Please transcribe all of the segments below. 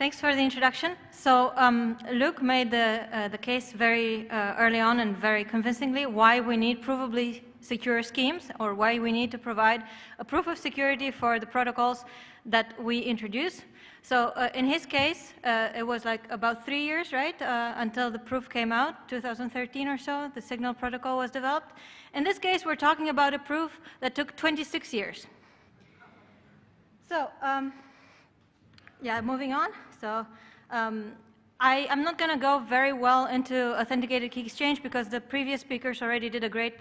Thanks for the introduction. So um, Luke made the, uh, the case very uh, early on and very convincingly why we need provably secure schemes or why we need to provide a proof of security for the protocols that we introduce. So uh, in his case, uh, it was like about three years, right, uh, until the proof came out, 2013 or so, the signal protocol was developed. In this case, we're talking about a proof that took 26 years. So, um, yeah, moving on. So um, I, am not going to go very well into authenticated key exchange because the previous speakers already did a great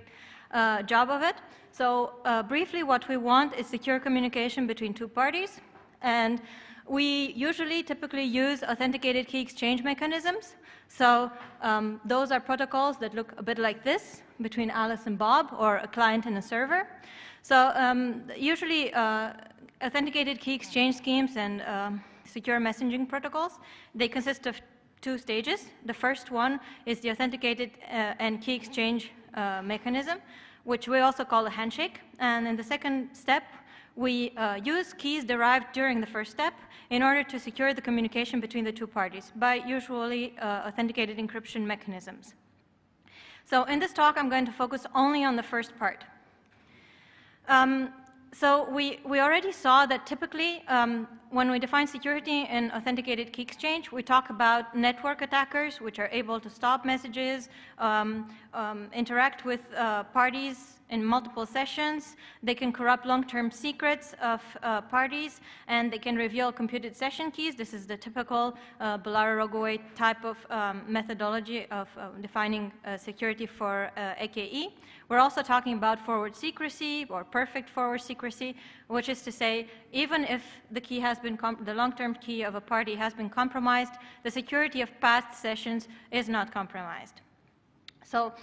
uh, job of it. So uh, briefly, what we want is secure communication between two parties. And we usually typically use authenticated key exchange mechanisms. So um, those are protocols that look a bit like this between Alice and Bob or a client and a server. So um, usually uh, authenticated key exchange schemes and um, secure messaging protocols. They consist of two stages. The first one is the authenticated uh, and key exchange uh, mechanism, which we also call a handshake. And in the second step, we uh, use keys derived during the first step in order to secure the communication between the two parties by usually uh, authenticated encryption mechanisms. So in this talk, I'm going to focus only on the first part. Um, so we, we already saw that typically um, when we define security in authenticated key exchange, we talk about network attackers, which are able to stop messages, um, um, interact with uh, parties in multiple sessions. They can corrupt long-term secrets of uh, parties, and they can reveal computed session keys. This is the typical uh, Bellare-Rogaway type of um, methodology of uh, defining uh, security for uh, AKE. We're also talking about forward secrecy or perfect forward secrecy, which is to say, even if the key has been the long-term key of a party has been compromised, the security of past sessions is not compromised. So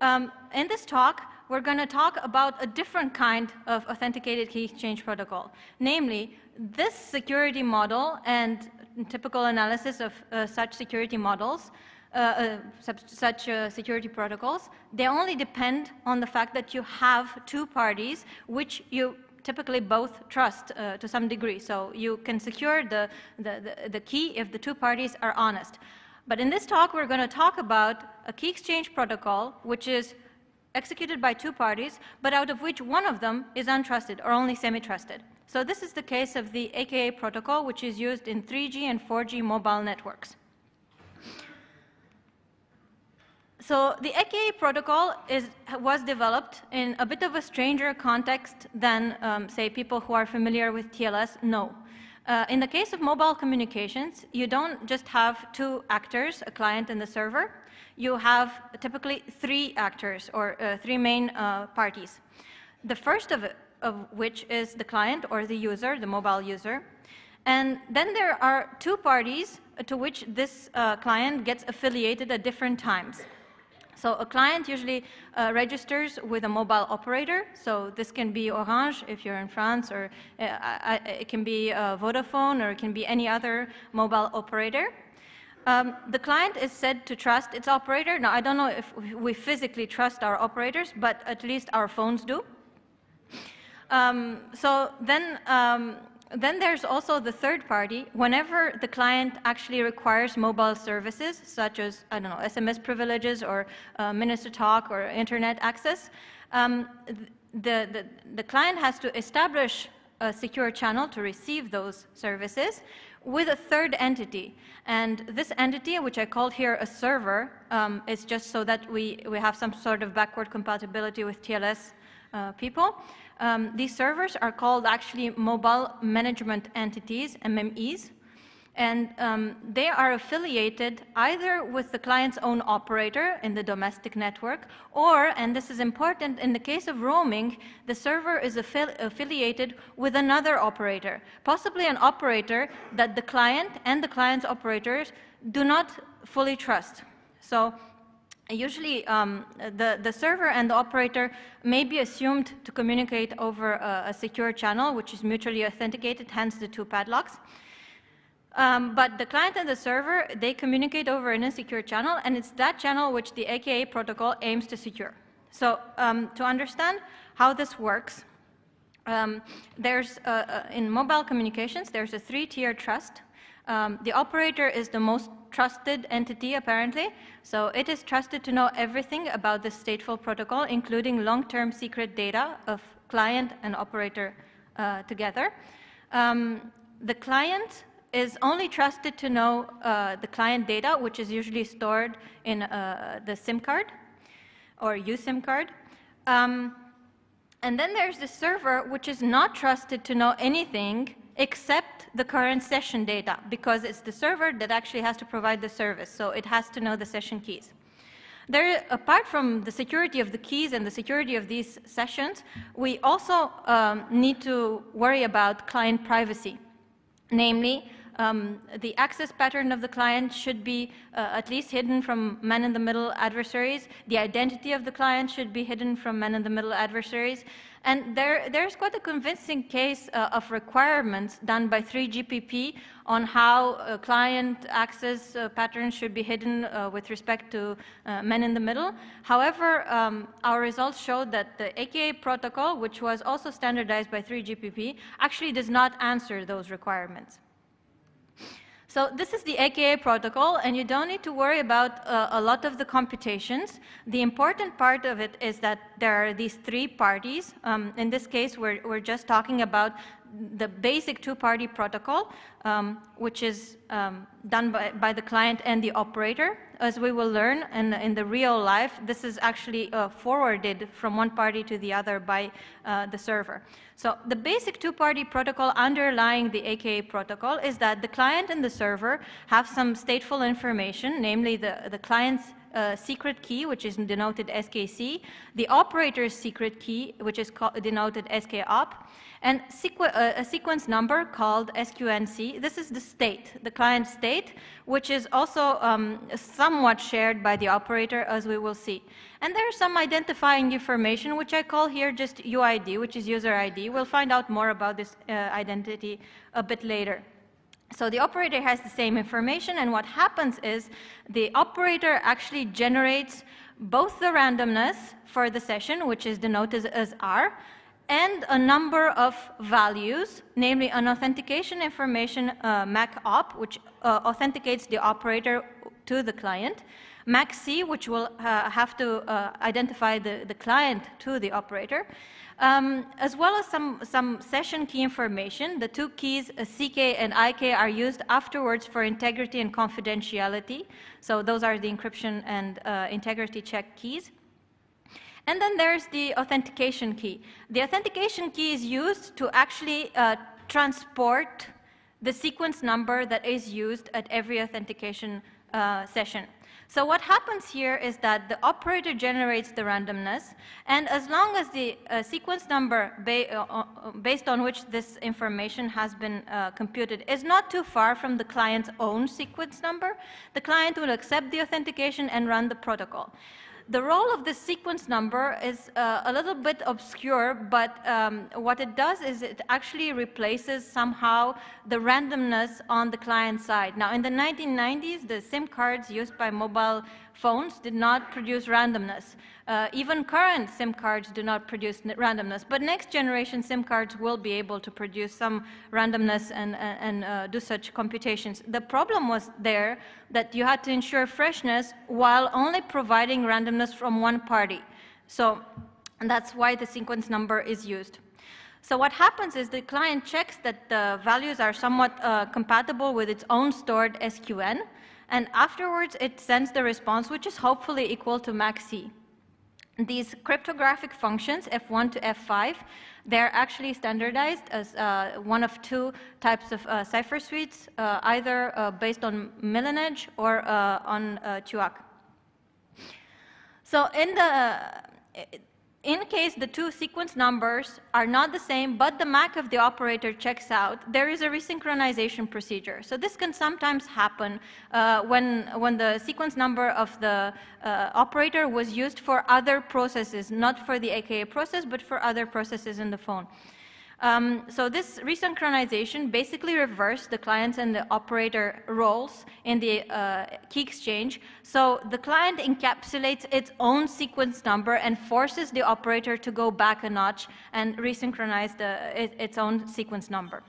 um, in this talk, we're going to talk about a different kind of authenticated key exchange protocol. Namely, this security model and typical analysis of uh, such security models, uh, uh, such uh, security protocols, they only depend on the fact that you have two parties which you typically both trust uh, to some degree. So you can secure the, the, the, the key if the two parties are honest. But in this talk, we're going to talk about a key exchange protocol, which is executed by two parties, but out of which one of them is untrusted or only semi-trusted. So this is the case of the AKA protocol, which is used in 3G and 4G mobile networks. So the AKA protocol is, was developed in a bit of a stranger context than, um, say, people who are familiar with TLS know. Uh, in the case of mobile communications, you don't just have two actors, a client and the server you have typically three actors or uh, three main uh, parties. The first of, of which is the client or the user, the mobile user. And then there are two parties to which this uh, client gets affiliated at different times. So a client usually uh, registers with a mobile operator. So this can be Orange if you're in France, or uh, it can be uh, Vodafone, or it can be any other mobile operator. Um, the client is said to trust its operator. Now, I don't know if we physically trust our operators, but at least our phones do. Um, so then, um, then there's also the third party. Whenever the client actually requires mobile services, such as, I don't know, SMS privileges or uh, talk or internet access, um, the, the, the client has to establish a secure channel to receive those services, with a third entity. And this entity, which I called here a server, um, is just so that we, we have some sort of backward compatibility with TLS uh, people. Um, these servers are called actually mobile management entities, MMEs and um, they are affiliated either with the client's own operator in the domestic network, or, and this is important, in the case of roaming, the server is affi affiliated with another operator, possibly an operator that the client and the client's operators do not fully trust. So usually um, the, the server and the operator may be assumed to communicate over a, a secure channel, which is mutually authenticated, hence the two padlocks. Um, but the client and the server, they communicate over an insecure channel, and it's that channel which the AKA protocol aims to secure. So um, to understand how this works, um, there's in mobile communications, there's a three-tier trust. Um, the operator is the most trusted entity, apparently, so it is trusted to know everything about the stateful protocol, including long-term secret data of client and operator uh, together. Um, the client is only trusted to know uh, the client data, which is usually stored in uh, the SIM card or USIM card. Um, and then there's the server, which is not trusted to know anything except the current session data, because it's the server that actually has to provide the service, so it has to know the session keys. There, apart from the security of the keys and the security of these sessions, we also um, need to worry about client privacy. Namely, um, the access pattern of the client should be uh, at least hidden from man-in-the-middle adversaries. The identity of the client should be hidden from man-in-the-middle adversaries. And there, there's quite a convincing case uh, of requirements done by 3GPP on how uh, client access uh, patterns should be hidden uh, with respect to uh, men in the middle. However, um, our results showed that the AKA protocol, which was also standardized by 3GPP, actually does not answer those requirements. So this is the AKA protocol, and you don't need to worry about uh, a lot of the computations. The important part of it is that there are these three parties. Um, in this case, we're, we're just talking about the basic two-party protocol, um, which is um, done by, by, the client and the operator. As we will learn in, in the real life, this is actually uh, forwarded from one party to the other by uh, the server. So the basic two-party protocol underlying the AKA protocol is that the client and the server have some stateful information, namely the, the client's uh, secret key, which is denoted SKC, the operator's secret key, which is denoted SKOP, and sequ uh, a sequence number called SQNC. This is the state, the client state, which is also um, somewhat shared by the operator, as we will see. And there's some identifying information, which I call here just UID, which is user ID. We'll find out more about this uh, identity a bit later. So the operator has the same information, and what happens is the operator actually generates both the randomness for the session, which is denoted as R, and a number of values, namely an authentication information uh, MAC-op, which uh, authenticates the operator to the client, MAC-C, which will uh, have to uh, identify the, the client to the operator, um, as well as some, some session key information. The two keys, uh, CK and IK, are used afterwards for integrity and confidentiality. So those are the encryption and uh, integrity check keys. And then there's the authentication key. The authentication key is used to actually uh, transport the sequence number that is used at every authentication uh, session. So what happens here is that the operator generates the randomness, and as long as the uh, sequence number ba uh, uh, based on which this information has been uh, computed is not too far from the client's own sequence number, the client will accept the authentication and run the protocol. The role of the sequence number is uh, a little bit obscure, but um, what it does is it actually replaces somehow the randomness on the client side. Now, in the 1990s, the SIM cards used by mobile phones did not produce randomness. Uh, even current SIM cards do not produce randomness, but next generation SIM cards will be able to produce some randomness and, and, uh, do such computations. The problem was there that you had to ensure freshness while only providing randomness from one party. So that's why the sequence number is used. So what happens is the client checks that the values are somewhat uh, compatible with its own stored SQN, and afterwards it sends the response, which is hopefully equal to MAC-C. These cryptographic functions, F1 to F5, they're actually standardized as uh, one of two types of uh, cipher suites, uh, either uh, based on Milenage or uh, on uh, TUAK. So in the in case the two sequence numbers are not the same, but the MAC of the operator checks out, there is a resynchronization procedure. So this can sometimes happen uh, when, when the sequence number of the uh, operator was used for other processes, not for the AKA process, but for other processes in the phone. Um, so this resynchronization basically reversed the client and the operator roles in the uh, key exchange. So the client encapsulates its own sequence number and forces the operator to go back a notch and resynchronize the, it, its own sequence number.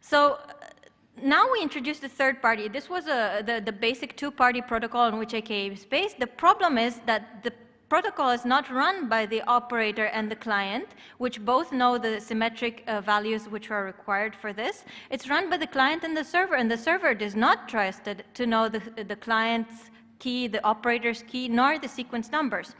So now we introduce the third party. This was a, the, the basic two-party protocol on which AKA is based. The problem is that the protocol is not run by the operator and the client, which both know the symmetric uh, values which are required for this. It's run by the client and the server, and the server does not trust it to know the, the client's key, the operator's key, nor the sequence numbers.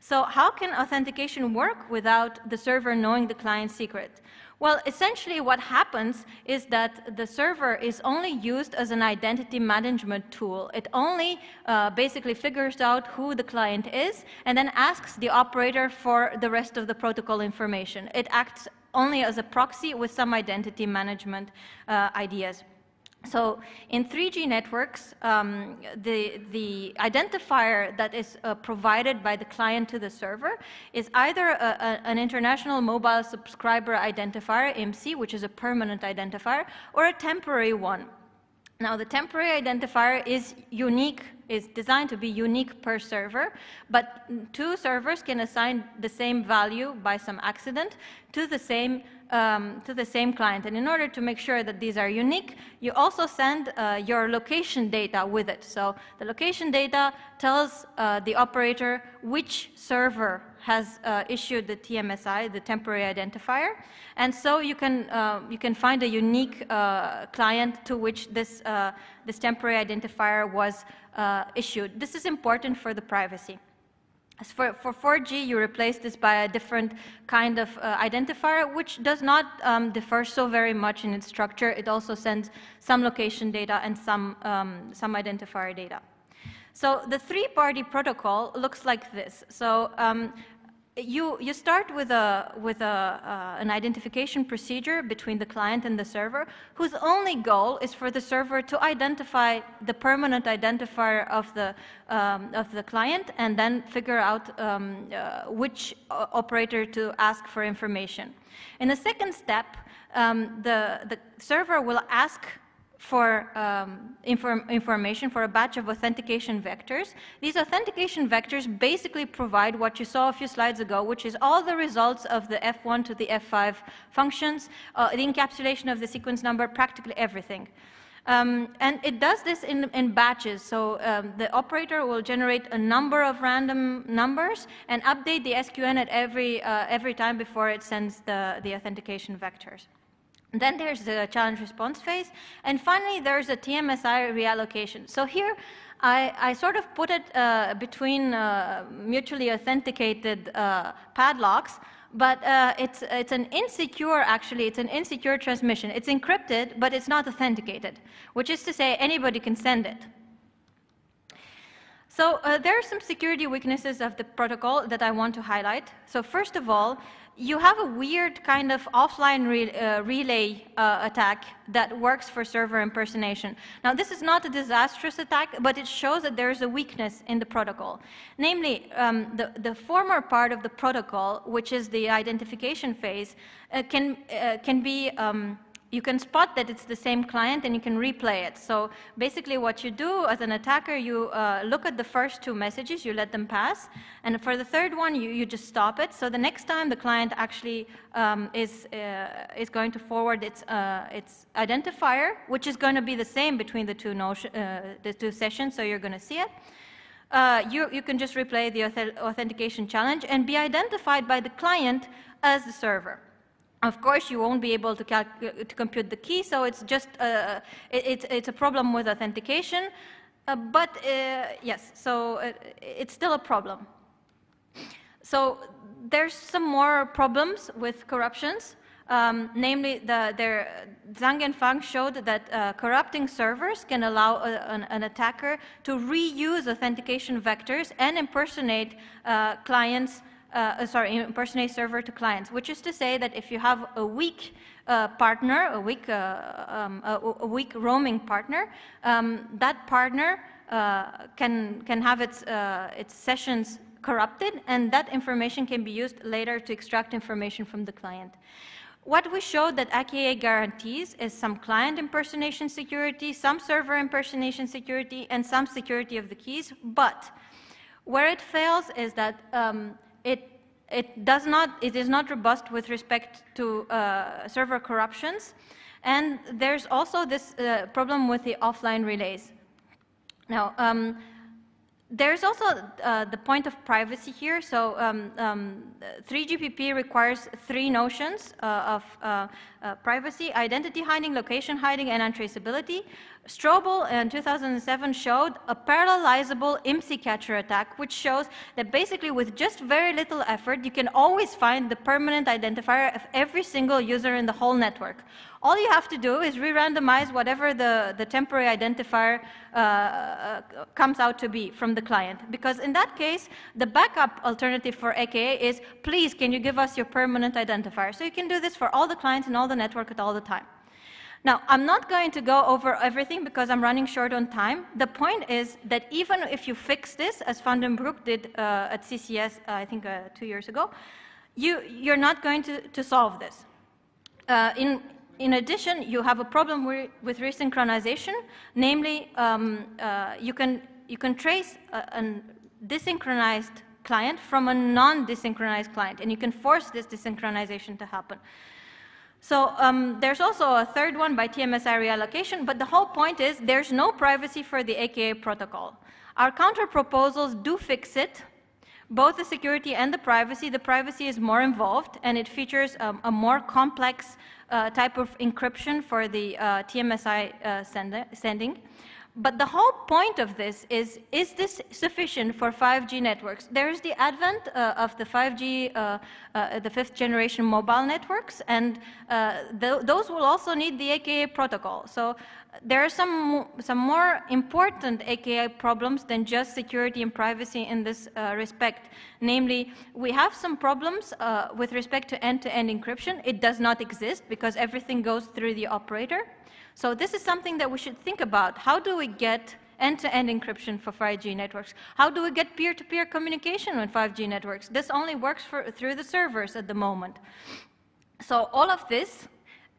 So how can authentication work without the server knowing the client's secret? Well, essentially what happens is that the server is only used as an identity management tool. It only uh, basically figures out who the client is and then asks the operator for the rest of the protocol information. It acts only as a proxy with some identity management uh, ideas. So in 3G networks, um, the, the identifier that is uh, provided by the client to the server is either a, a, an international mobile subscriber identifier, IMSI, which is a permanent identifier, or a temporary one. Now, the temporary identifier is unique, is designed to be unique per server, but two servers can assign the same value by some accident to the same um, to the same client. And in order to make sure that these are unique, you also send uh, your location data with it. So the location data tells uh, the operator which server has uh, issued the TMSI, the temporary identifier. And so you can, uh, you can find a unique uh, client to which this, uh, this temporary identifier was issued. This is important for the privacy. For, for 4G, you replace this by a different kind of uh, identifier, which does not um, differ so very much in its structure. It also sends some location data and some, um, some identifier data. So the three-party protocol looks like this. So um, you, you start with, a, with a, uh, an identification procedure between the client and the server, whose only goal is for the server to identify the permanent identifier of the, um, of the client and then figure out um, uh, which uh, operator to ask for information. In the second step, um, the, the server will ask for um, inform information for a batch of authentication vectors. These authentication vectors basically provide what you saw a few slides ago, which is all the results of the F1 to the F5 functions, uh, the encapsulation of the sequence number, practically everything. Um, and it does this in, in batches. So um, the operator will generate a number of random numbers and update the SQN at every, uh, every time before it sends the, the authentication vectors. Then there's the challenge response phase. And finally, there's a TMSI reallocation. So here, I, I sort of put it uh, between uh, mutually authenticated uh, padlocks, but uh, it's, it's an insecure, actually, it's an insecure transmission. It's encrypted, but it's not authenticated, which is to say anybody can send it. So uh, there are some security weaknesses of the protocol that I want to highlight. So first of all, you have a weird kind of offline re uh, relay uh, attack that works for server impersonation. Now, this is not a disastrous attack, but it shows that there is a weakness in the protocol. Namely, um, the, the former part of the protocol, which is the identification phase, uh, can, uh, can be um, you can spot that it's the same client and you can replay it. So basically what you do as an attacker, you uh, look at the first two messages, you let them pass, and for the third one, you, you just stop it. So the next time the client actually um, is, uh, is going to forward its, uh, its identifier, which is going to be the same between the two, notion, uh, the two sessions, so you're going to see it. Uh, you, you can just replay the authentication challenge and be identified by the client as the server. Of course, you won't be able to, to compute the key, so it's just uh, it, it's, a problem with authentication. Uh, but uh, yes, so uh, it's still a problem. So there's some more problems with corruptions. Um, namely, the, their, Zhang and Fang showed that uh, corrupting servers can allow a, an, an, attacker to reuse authentication vectors and impersonate uh, clients uh, sorry, impersonate server to clients, which is to say that if you have a weak uh, partner, a weak, uh, um, a, a, weak roaming partner, um, that partner uh, can, can have its, uh, its sessions corrupted, and that information can be used later to extract information from the client. What we showed that AKA guarantees is some client impersonation security, some server impersonation security, and some security of the keys, but where it fails is that um, it, it does not, it is not robust with respect to uh, server corruptions. And there's also this uh, problem with the offline relays. Now, um, there's also uh, the point of privacy here. So um, um, 3GPP requires three notions uh, of uh, uh, privacy, identity hiding, location hiding, and untraceability. Strobel in 2007 showed a parallelizable IMSI catcher attack, which shows that basically with just very little effort, you can always find the permanent identifier of every single user in the whole network. All you have to do is re-randomize whatever the, the temporary identifier uh, uh, comes out to be from the client. Because in that case, the backup alternative for AKA is, please, can you give us your permanent identifier? So you can do this for all the clients and all the network at all the time. Now, I'm not going to go over everything because I'm running short on time. The point is that even if you fix this, as Van den Broek did uh, at CCS, uh, I think uh, two years ago, you, you're not going to, to solve this. Uh, in, in addition, you have a problem with resynchronization, namely, um, uh, you, can, you can trace a, a desynchronized client from a non-desynchronized client, and you can force this desynchronization to happen. So um, there's also a third one by TMSI reallocation, but the whole point is there's no privacy for the AKA protocol. Our counter proposals do fix it, both the security and the privacy. The privacy is more involved, and it features um, a more complex uh, type of encryption for the uh, TMSI uh, send sending. But the whole point of this is, is this sufficient for 5G networks? There is the advent uh, of the 5G, uh, uh, the fifth generation mobile networks, and uh, th those will also need the AKA protocol. So there are some, some more important AKA problems than just security and privacy in this uh, respect. Namely, we have some problems uh, with respect to end-to-end -end encryption. It does not exist because everything goes through the operator. So this is something that we should think about. How do we get end-to-end -end encryption for 5G networks? How do we get peer-to-peer -peer communication on 5G networks? This only works for, through the servers at the moment. So all of this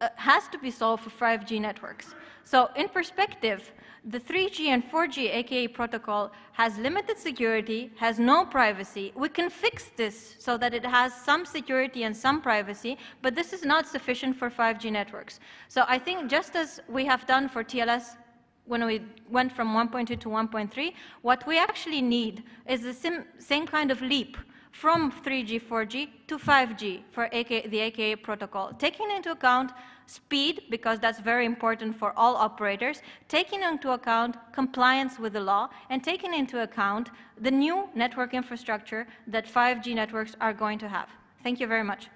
uh, has to be solved for 5G networks. So in perspective, the 3G and 4G AKA protocol has limited security, has no privacy. We can fix this so that it has some security and some privacy, but this is not sufficient for 5G networks. So I think just as we have done for TLS when we went from 1.2 to 1.3, what we actually need is the same kind of leap from 3G, 4G to 5G for AK, the AKA protocol, taking into account speed, because that's very important for all operators, taking into account compliance with the law, and taking into account the new network infrastructure that 5G networks are going to have. Thank you very much.